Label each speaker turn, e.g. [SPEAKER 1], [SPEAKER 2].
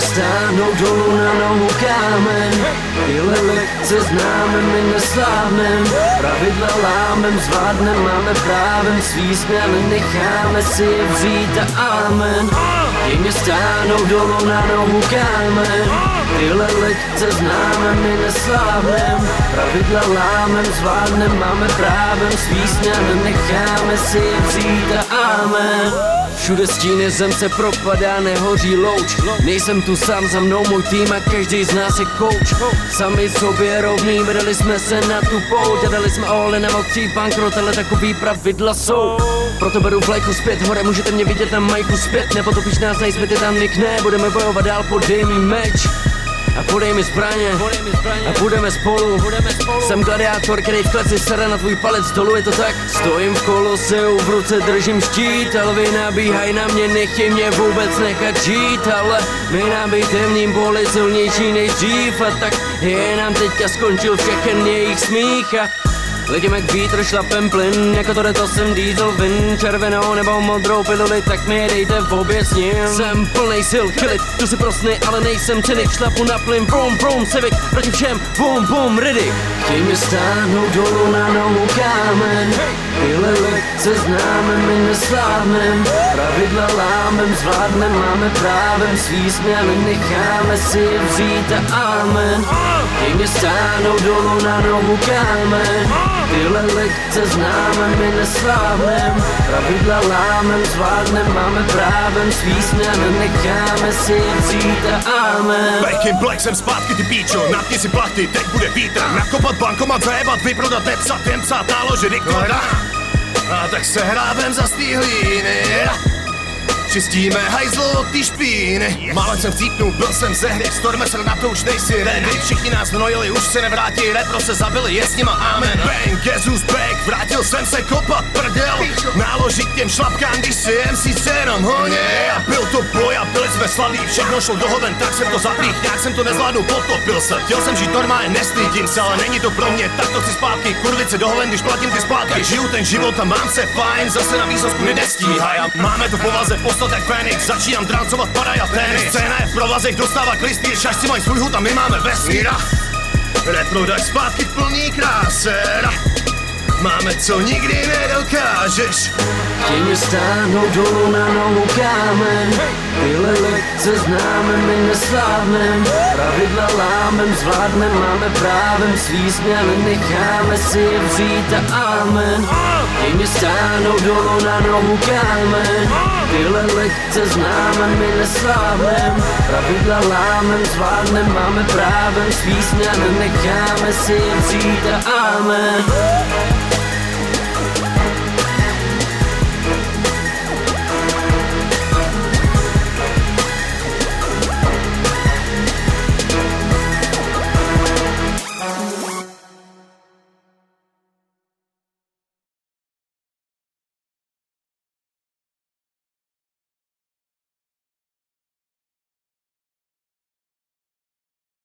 [SPEAKER 1] stáhnou dolů na nohu kámen. Tyhle lekce známe, my neslámem Pravidla lámem, zvládnem, máme právem Svý změny necháme si je vzít a amen. Ty mě stáhnou dolů na nohu kámen. Tyhle lekce známe, my neslámem Pravidla lámem, zvládnem, máme právem Svý změny necháme si je vzít a amen Všude stíny zem se propadá, nehoří louč. Nejsem tu sám, za mnou můj tým a každý z nás je coach Sami sobě rovný, vydali jsme se na tu pouť. A dali jsme all in a přijít bankrot, ale takový pravidla jsou. Proto beru vlajku zpět, hore můžete mě vidět na majku zpět. Nepotopíš nás, nejsme Titanic, ne, budeme bojovat dál, podej mi meč a podej mi zbraně, a budeme spolu. Jsem gladiátor, který v kleci sere na tvůj palec dolů, je to tak? Stojím v koloseu, v ruce držím štít, vy nabíhaj na mě, nechtěj mě vůbec nechat žít, ale my nám být temným boli silnější než dřív. A tak je nám teďka skončil všechen jejich smích. A Jak vítr, šlapem plyn, jako to to jsem diesel vin. Červenou nebo modrou piluli, tak mi dejte v obě s ním. Jsem plnej sil, chlit, tu si prosny, ale nejsem cynik Šlapu na plyn, brum, brum, civic, proti všem, bum, bum, ready. Chtěj mě stáhnout dolů na nohu kámen. Tyhle lekce známe, my neslámem. Pravidla lámem, zvládnem, máme právem Svý směny necháme si vzít a amen Chtěj mě stáhnout dolů na nohu kámen. Tyhle lekce známe, my neslámem Pravidla lámem, zvládnem, máme právem Svý směny necháme si je vzít a amen.
[SPEAKER 2] Back in black jsem zpátky ty píčo, napni si plachty, teď bude vítr. Nakopat bankomat, zajebat, vyprodat, nepsat, jen psát, náložit, diktovat A tak se hrábem za stý hlíny Čistíme hajzlo od té špíny. Málem jsem chcípnul, byl jsem ze hry Stormesser na to už nejsi ready. Všichni nás hnojili, už se nevrátí Retro se zabili, je s nima amen. Bang, Jesus back, vrátil jsem se kopat prdel Náložit těm šlapkám, když si MC se jenom honě. A byl to boj a byli jsme slavní Všechno šlo do hoven, tak jsem to zaplých Nějak jsem to nezvládnul, potopil se. Chtěl jsem žít normálně, nestydím se Ale není to pro mě, tak to chci zpátky Kurvice do hoven, když platím ty splátky. Žiju ten život a mám se fajn Zase na výsledku nedestíhaj. A máme to povaze, postat jak Fénix. Začínám drancovat, padaj a tény. Scéna je v provazech, dostává klistý Šašci mají svůj hud a my máme vesmíra Reprodač zpátky v plný kráse Máme co nikdy nedokážeš.
[SPEAKER 1] Chtěj mě stáhnout dolů na nohu kámen. Tyhle lekce známe, my neslámem Pravidla lámem, zvládnem, máme právem Svý změny necháme si je vzít a amen. Chtěj mě stáhnout dolů na nohu kámen. Tyhle lekce známe, my neslámem Pravidla lámem, zvládnem, máme právem Svý změny necháme si je vzít a amen